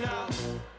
now.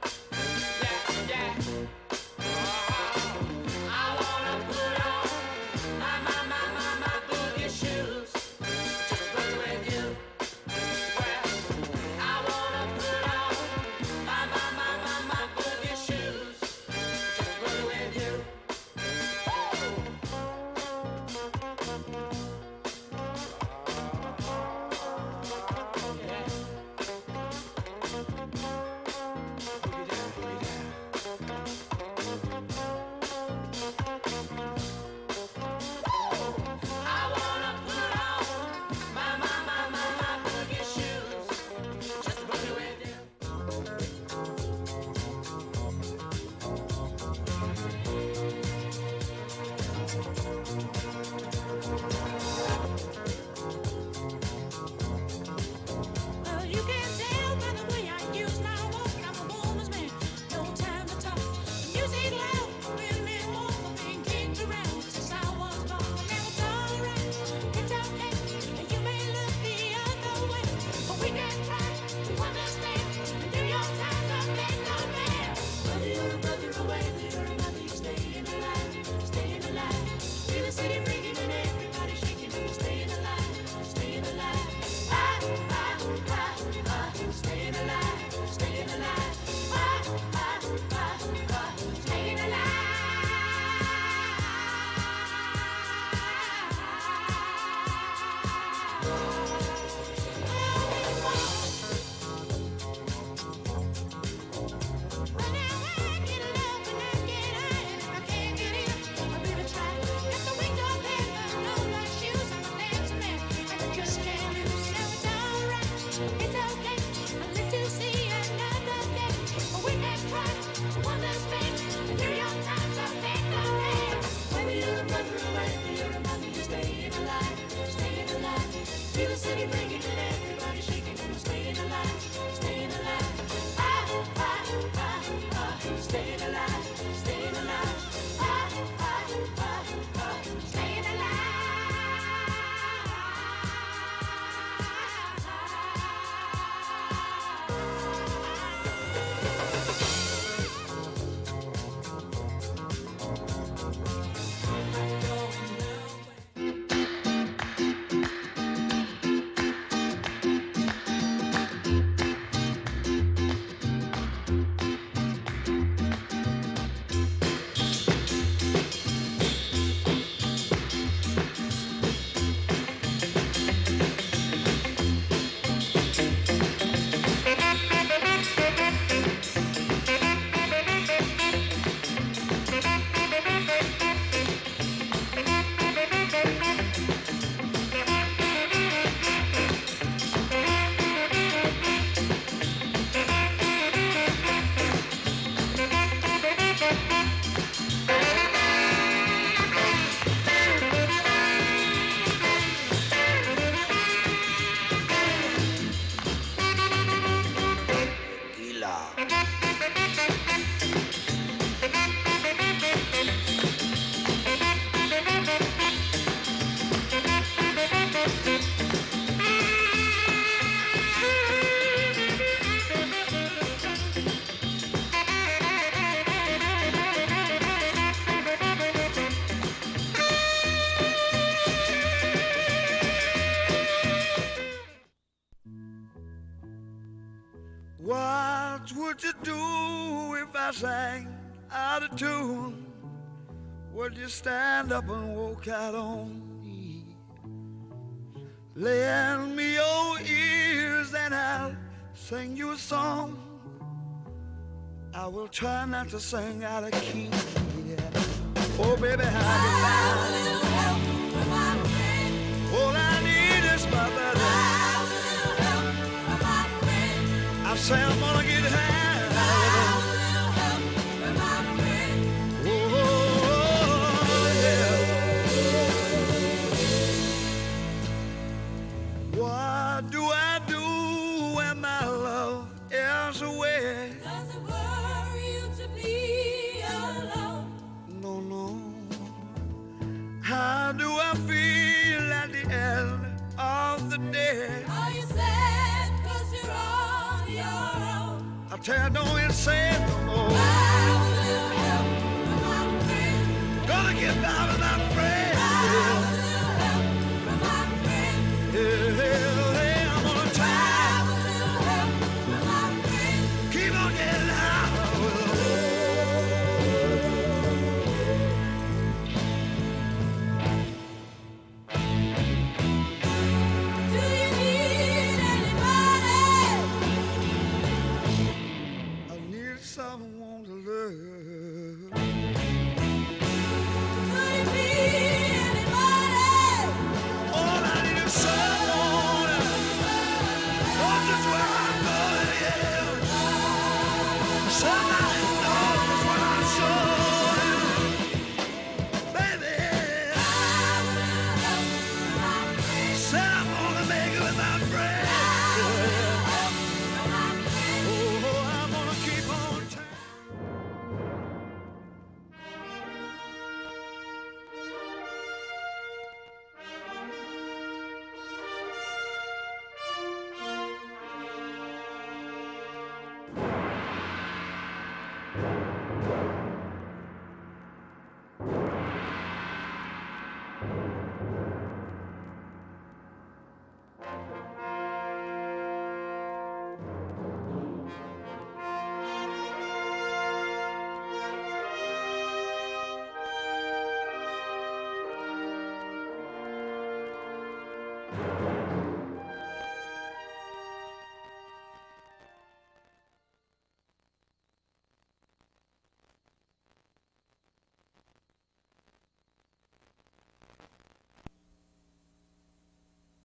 Stand up and walk out on me. Lend me your ears and I'll sing you a song. I will try not to sing out of key. Yeah. Oh, baby, how do you All I need is my say I'm gonna get high. tear, don't